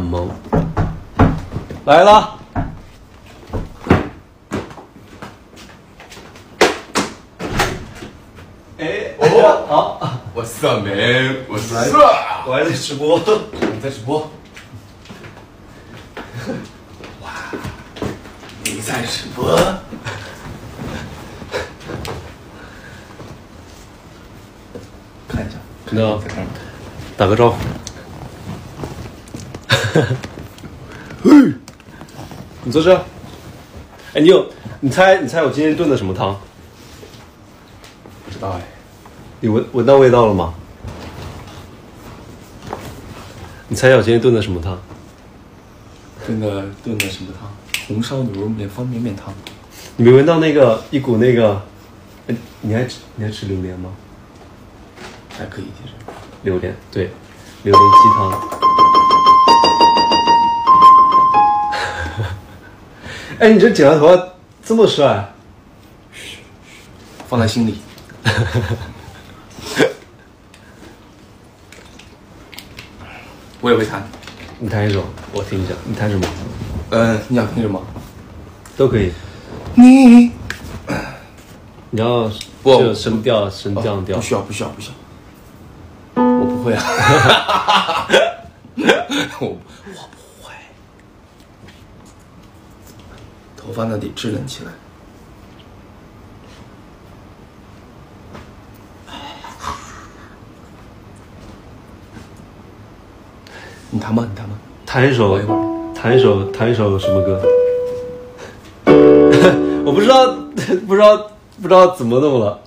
萌。来了，哎，哦，好，我色没，我色，我还在直播。你在直播？哇，你在直播？看一下，看。打个招呼。你坐这。哎，你有？你猜？你猜我今天炖的什么汤？不知道哎，你闻闻到味道了吗？你猜一下我今天炖的什么汤？炖的炖的什么汤？红烧牛肉面、方便面汤。你没闻到那个一股那个？哎，你还吃你还吃榴莲吗？还可以，其实。榴莲，对，榴莲鸡汤。哎，你这剪完头发这么帅，放在心里。我也会弹，你弹一首，我听一下。你弹什么？嗯，你想听什么？都可以。你你要不就升调、升降调不。需要，不需要，不需要。我不会啊，我我不会。头发那得支棱起来。你弹吧，你弹吧。弹一首我一会儿，弹一首，弹一首什么歌？我不知道，不知道，不知道怎么弄了。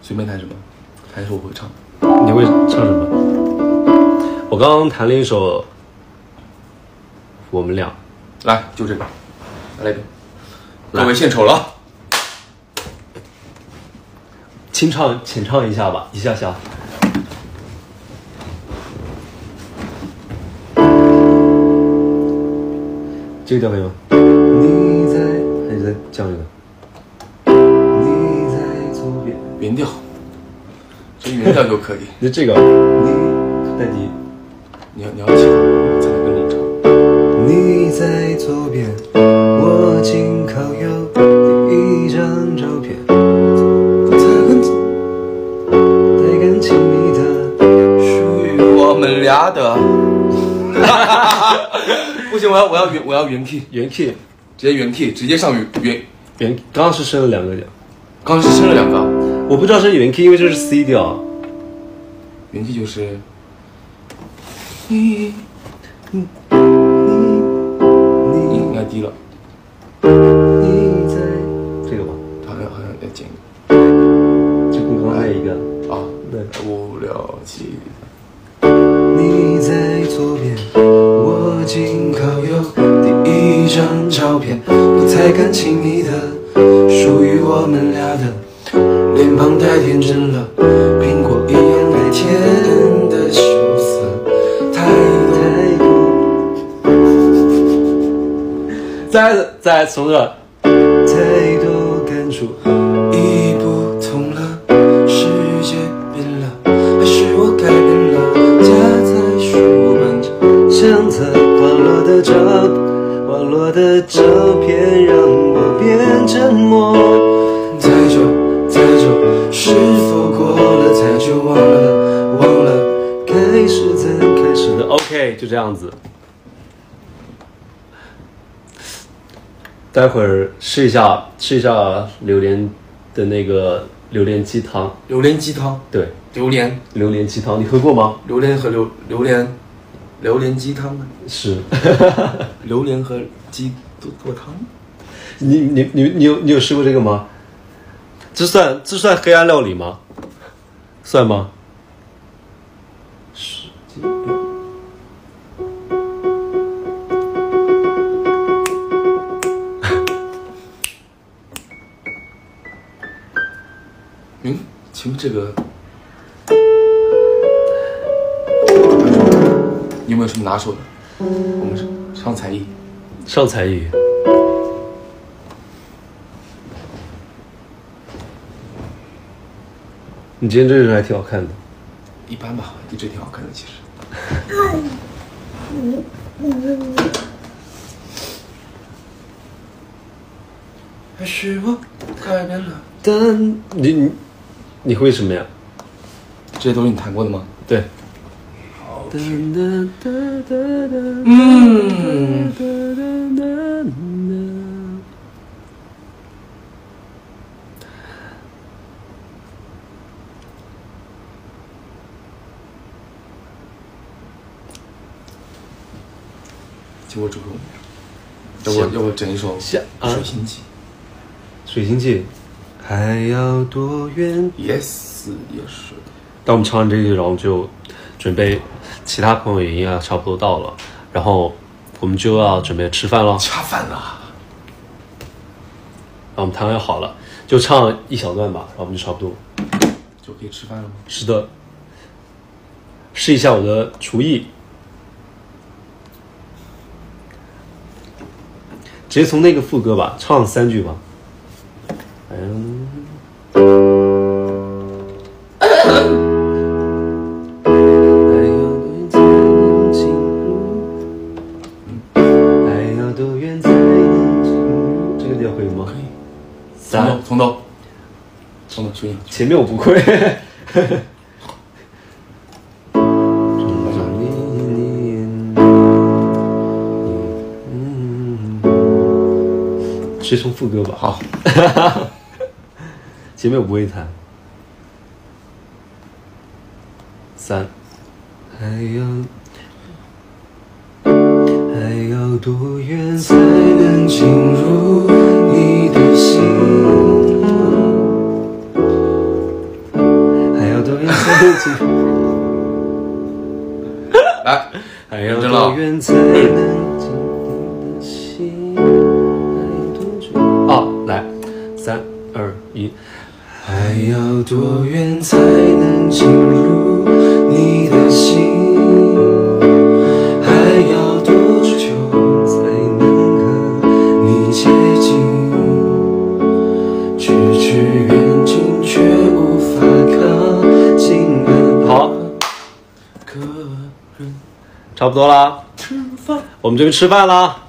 随便弹什么，弹一首我会唱。你会唱什么？我刚刚弹了一首《我们俩》，来，就这个，来一遍。各位献丑了。清唱浅唱一下吧，一下下。这个调可以吗？你在还是在降一个？你在左边，原调，这原调就可以。那 这个你带低。你要你要起在左边，我紧靠右，第一张照片，带感情密的。属于我们俩的。不行，我要我要原我要原 key，原 key，直接原 key，直接上原原。原刚刚是升了两个调，刚刚是升了两个，我不知道是原 key，因为这是 C 调。原 key 就是。你你你应该低了，你在这个吧，好像好像要减就跟刚刚那一个。啊。对，五六七，你在左边，我紧靠右，第一张照片，不太敢亲密的，属于我们俩的，脸庞太天真了，再再从这，太多感触，已不同了，世界变了，还是我改变了？夹在书本相册，滑落的照，滑落的照片让我变沉默。太久太久，是否过了太久？忘了忘了，开始怎开始的？OK，就这样子。待会儿试一下试一下榴莲的那个榴莲鸡汤，榴莲鸡汤，对，榴莲榴莲鸡汤，你喝过吗？榴莲和榴榴莲榴莲鸡汤吗？是，榴莲和鸡做做汤？你你你你有你有试过这个吗？这算这算黑暗料理吗？算吗？是。这个，你有没有什么拿手的？我们上才艺，上才艺。你今天这个人还挺好看的，一般吧一直挺好看的，其实。还是我改变了？但，你你你会什么呀？这些都是你弹过的吗？对，嗯，就我这个，要不要不整一首水星记？水星记，还要多远？？Yes，也是。当我们唱完这一，然后就准备，其他朋友也应该差不多到了，然后我们就要准备吃饭了。恰饭了。然后我们弹完好了，就唱一小段吧，然后我们就差不多。就可以吃饭了吗？是的，试一下我的厨艺，直接从那个副歌吧，唱三句吧。嗯。从头，注意。前面我不会。直接从副歌吧。好，前面我不会弹。三，还要还要多远才能进入远才能进你的心？还有多久？哦，来，三二一。还要多远才能进入你的心？还要多久才能和你接近？咫尺远近却无法靠近的好，个人差不多啦。我们这边吃饭了。